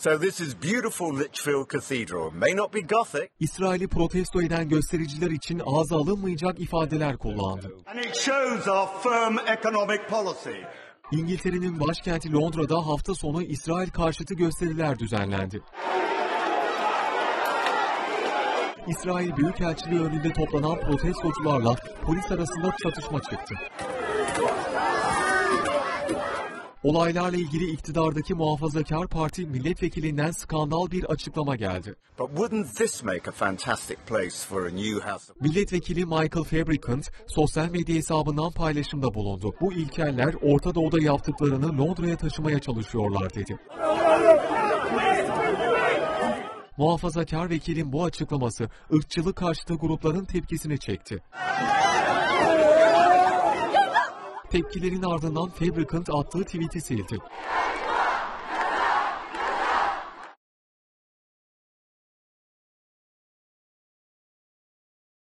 So this is beautiful Lichfield Cathedral. May not be Gothic, İsrail'i protesto eden göstericiler için ağza alınmayacak ifadeler kullandı. And it shows our firm economic policy. İngiltere'nin başkenti Londra'da hafta sonu İsrail karşıtı gösteriler düzenlendi. İsrail Büyükelçiliği önünde toplanan protestocularla polis arasında çatışma çıktı. Olaylarla ilgili iktidardaki muhafazakar parti milletvekilinden skandal bir açıklama geldi. Milletvekili Michael Fabricant sosyal medya hesabından paylaşımda bulundu. Bu ilkeller Orta Doğu'da yaptıklarını Londra'ya taşımaya çalışıyorlar dedi. Muhafazakar vekilin bu açıklaması ırkçılık karşıtı grupların tepkisini çekti. Tepkilerin ardından Fabricant attığı tweet'i sildi.